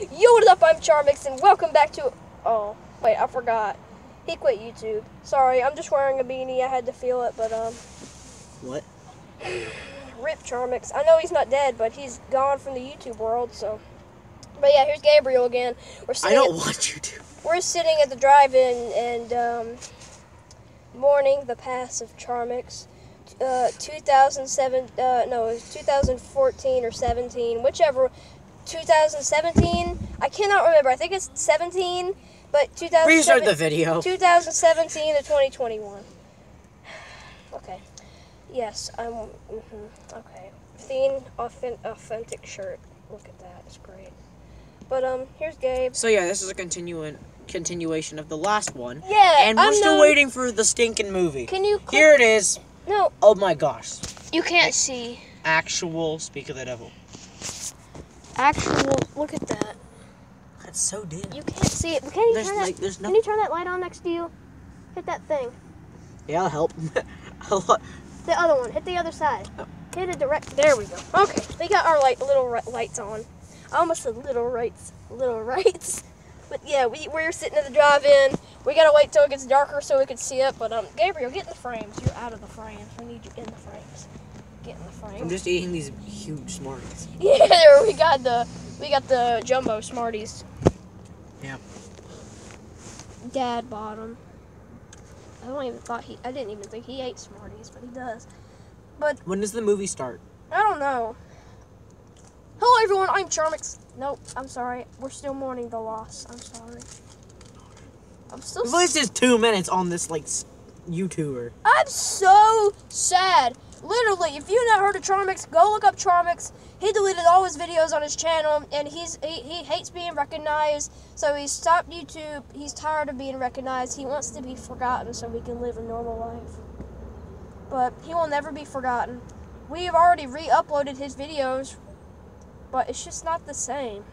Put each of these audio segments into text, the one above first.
Yo, what up? I'm Charmx, and welcome back to. Oh, wait, I forgot. He quit YouTube. Sorry, I'm just wearing a beanie. I had to feel it, but um, What? rip Charmx. I know he's not dead, but he's gone from the YouTube world. So, but yeah, here's Gabriel again. We're sitting I don't At, want you to. we're sitting at the drive-in and um, mourning the pass of Charmx. Uh, 2007. Uh, no, it was 2014 or 17, whichever. 2017. I cannot remember. I think it's 17, but 2017. Restart the video. 2017 to 2021. Okay. Yes, I'm. hmm okay. Thin, authentic, authentic shirt. Look at that. It's great. But um, here's Gabe. So yeah, this is a continuing continuation of the last one, Yeah, and we're I'm still waiting for the stinking movie. Can you? Click? Here it is. No, Oh my gosh, you can't see. actual Speak of the Devil. Actual. Look at that. That's so dim. You can't see it. But can you There's turn like that? no. Can you turn that light on next to you? Hit that thing. Yeah, I'll help. The other one. Hit the other side. Hit it direct. There we go. Okay, we got our light, little lights on. I almost said little rights, little rights. But yeah, we we're sitting at the drive-in. We gotta wait till it gets darker so we can see it. But um, Gabriel, get in the frames. You're out of the frames. We need you in the frames. The I'm just eating these huge Smarties. Yeah, there we got the we got the jumbo Smarties. Yeah. Dad bought them. I don't even thought he. I didn't even think he ate Smarties, but he does. But When does the movie start? I don't know. Hello, everyone. I'm Charmx. Nope, I'm sorry. We're still mourning the loss. I'm sorry. I'm still. At least it's two minutes on this like YouTuber. I'm so sad. Literally, if you've not heard of Charmx, go look up Charmx. He deleted all his videos on his channel, and he's he, he hates being recognized. So he stopped YouTube. He's tired of being recognized. He wants to be forgotten so he can live a normal life. But he will never be forgotten. We have already re-uploaded his videos, but it's just not the same.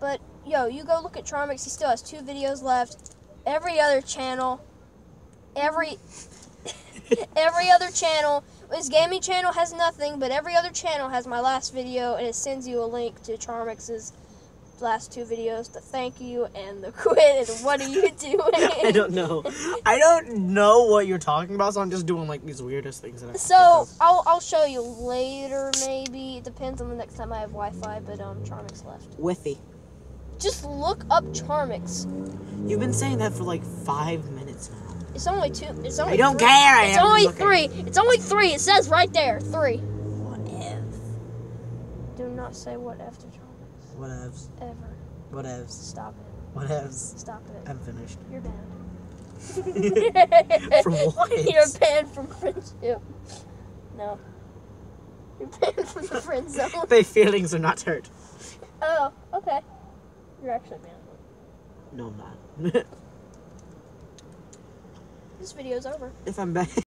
But yo, you go look at Charmx. He still has two videos left. Every other channel, every every other channel. His gaming channel has nothing, but every other channel has my last video, and it sends you a link to Charmx's last two videos, the thank you and the quit, and what are you doing? I don't know. I don't know what you're talking about, so I'm just doing like these weirdest things. So I'll I'll show you later, maybe. It depends on the next time I have Wi-Fi, but um, Charmx left. Withy. Just look up Charmx. You've been saying that for like five minutes now. It's only two. It's only. I don't three. care. I It's only looking. three. It's only three. It says right there, three. Whatever. Do not say what after Charmx Whatevs. ever. Whatevs. Stop it. Whatevs. Stop it. I'm finished. You're banned. From what? You're banned from friendship. No. You're banned from the friend zone. My feelings are not hurt. Oh, okay. You're actually banned. No, I'm not. This video's over. if I'm back.